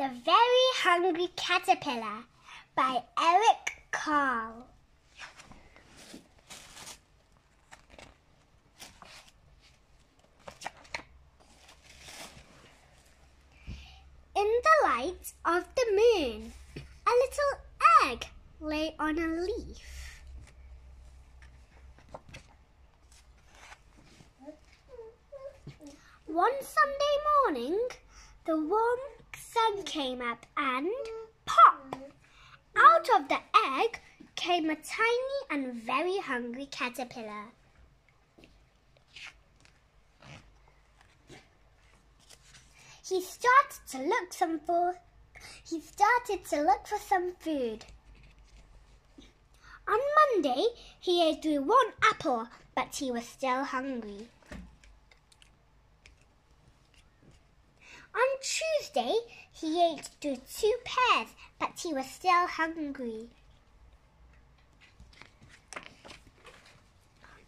The Very Hungry Caterpillar by Eric Carle. In the light of the moon, a little egg lay on a leaf. One Sunday morning, the warm sun came up and pop! Out of the egg came a tiny and very hungry caterpillar. He started to look some for he started to look for some food. On Monday, he ate through one apple, but he was still hungry. On Tuesday, he ate through two pears, but he was still hungry.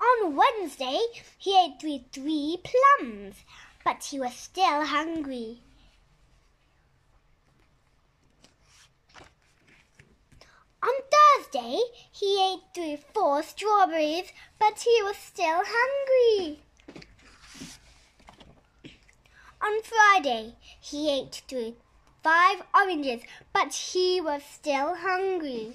On Wednesday, he ate through three plums, but he was still hungry. On Thursday, he ate through four strawberries, but he was still hungry. On Friday, he ate through five oranges, but he was still hungry.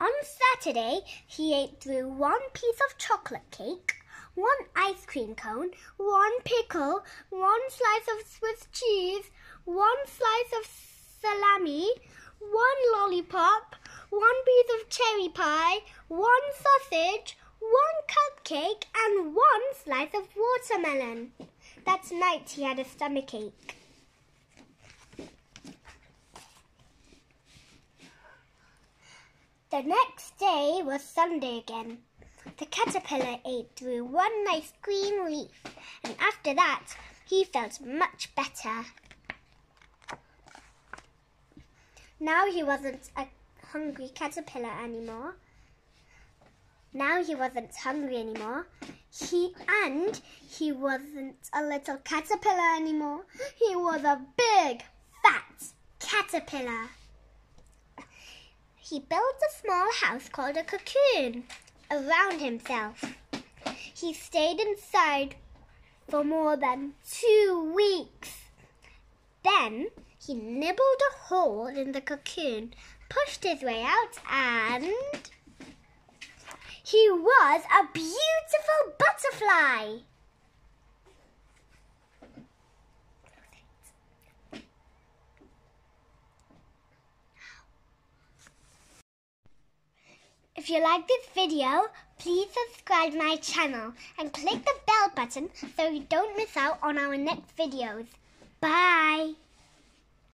On Saturday, he ate through one piece of chocolate cake, one ice cream cone, one pickle, one slice of Swiss cheese, one slice of salami, one lollipop, one piece of cherry pie, one sausage, one cupcake, and one slice of watermelon. That night he had a stomach ache. The next day was Sunday again. The caterpillar ate through one nice green leaf, and after that he felt much better. Now he wasn't a hungry caterpillar anymore. Now he wasn't hungry anymore. He and he wasn't a little caterpillar anymore. He was a big, fat caterpillar. He built a small house called a cocoon around himself. He stayed inside for more than two weeks. Then he nibbled a hole in the cocoon, pushed his way out, and he was a beautiful butterfly. If you like this video, please subscribe my channel and click the bell button so you don't miss out on our next videos. Bye!